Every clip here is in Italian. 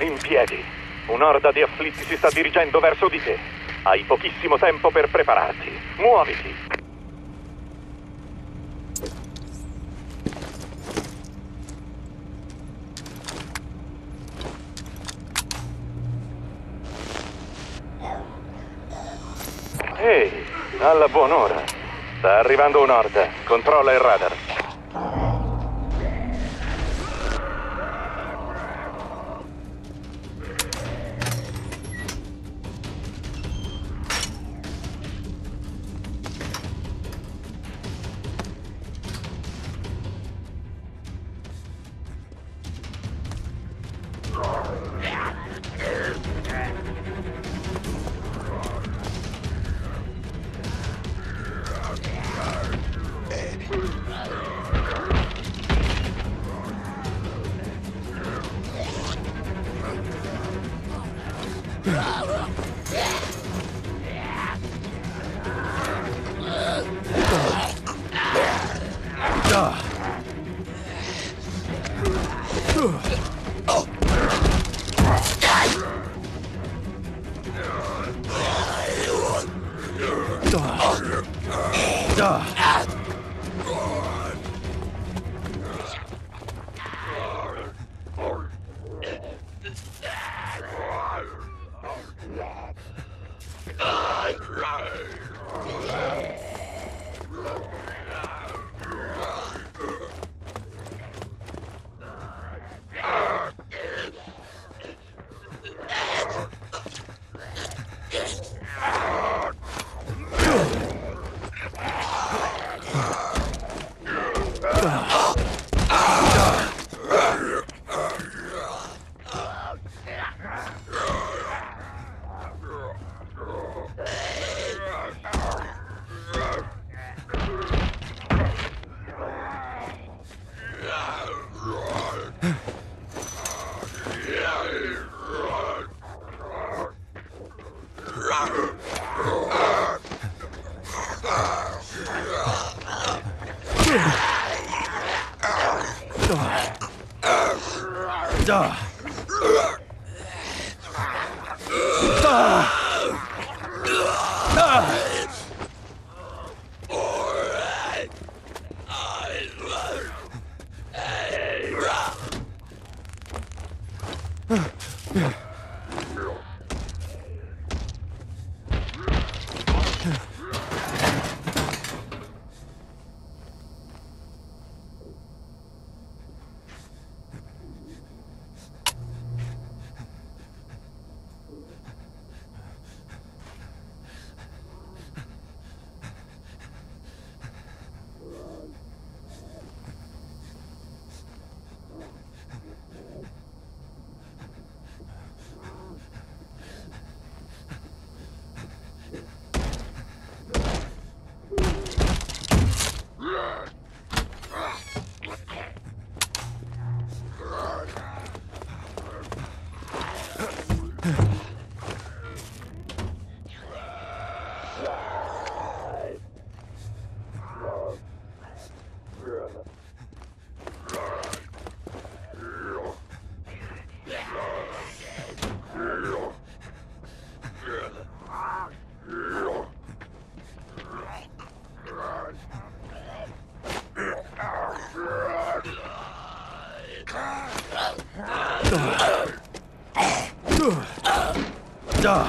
In piedi. Un'orda di afflitti si sta dirigendo verso di te. Hai pochissimo tempo per prepararti. Muoviti. Ehi, alla buon'ora. Sta arrivando un'orda. Controlla il radar. Ugh. I cry. 자. 자. Ah.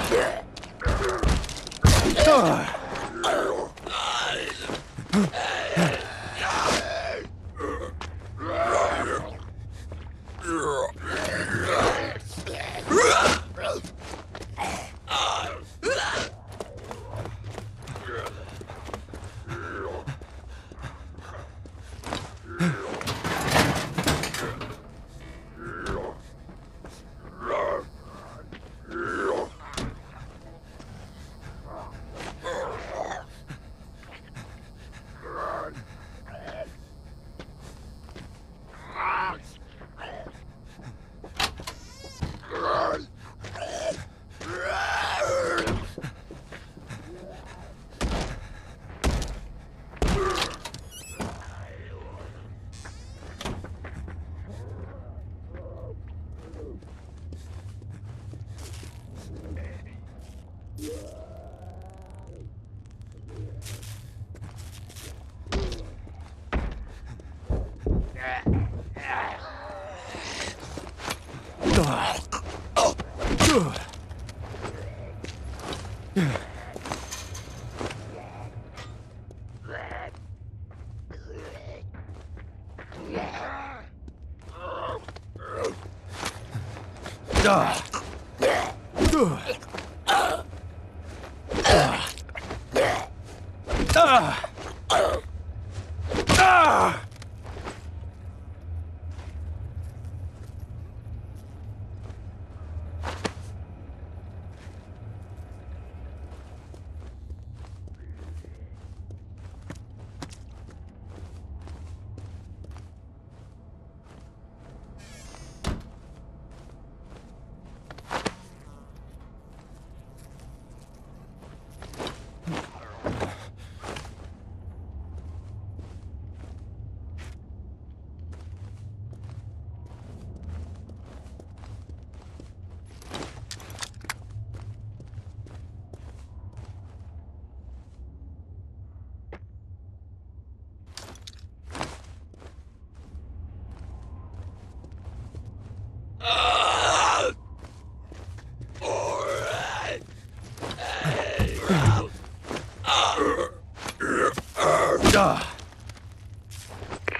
Duh.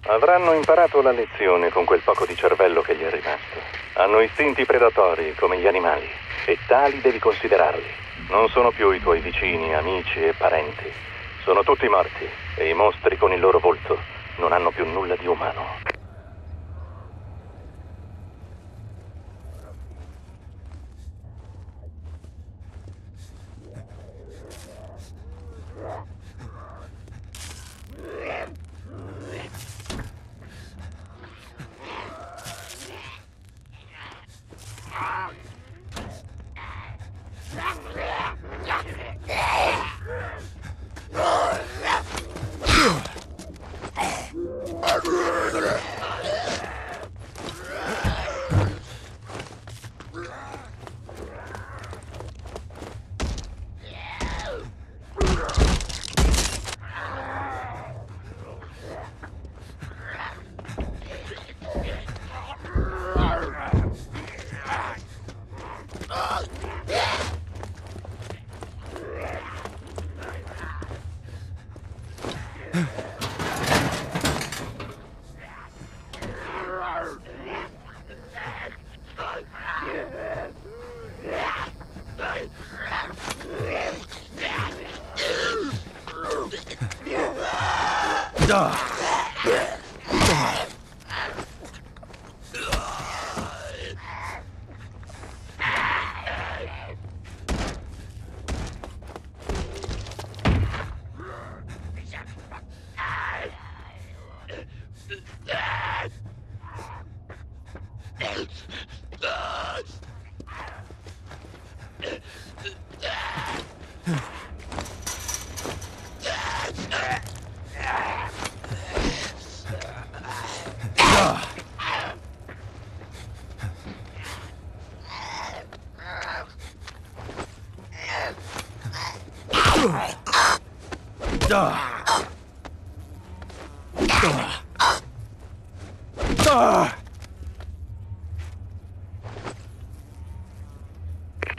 Avranno imparato la lezione con quel poco di cervello che gli è rimasto. Hanno istinti predatori come gli animali e tali devi considerarli. Non sono più i tuoi vicini, amici e parenti. Sono tutti morti e i mostri con il loro volto non hanno più nulla di umano. Yeah. Duh.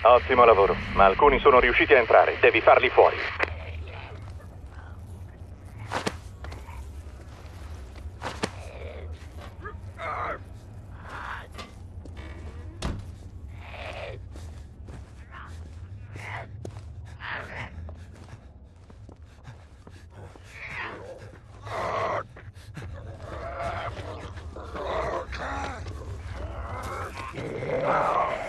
Ottimo lavoro, ma alcuni sono riusciti a entrare. Devi farli fuori. Oh.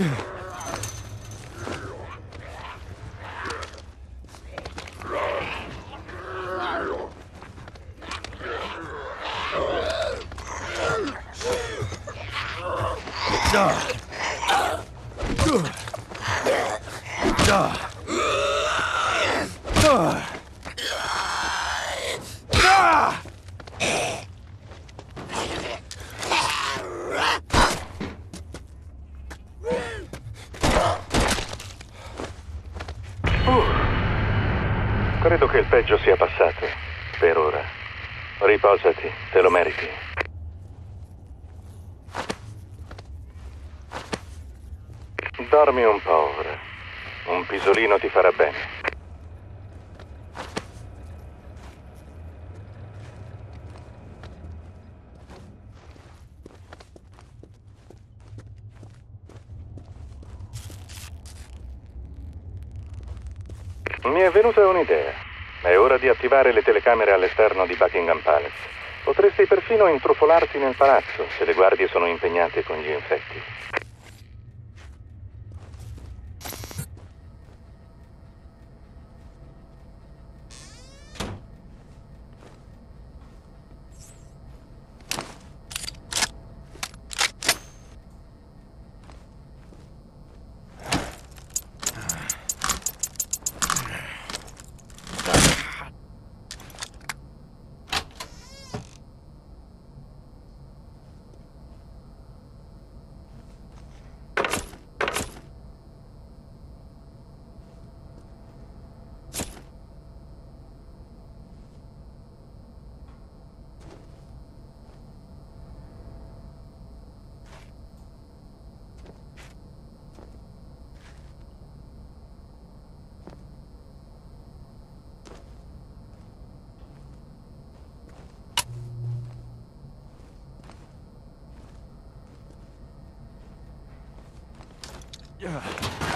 Yeah. Peggio sia passato. Per ora. Riposati, te lo meriti. Dormi un po' ora. Un pisolino ti farà bene. Mi è venuta un'idea. Ora di attivare le telecamere all'esterno di Buckingham Palace. Potresti perfino intrufolarti nel palazzo se le guardie sono impegnate con gli infetti. Yeah.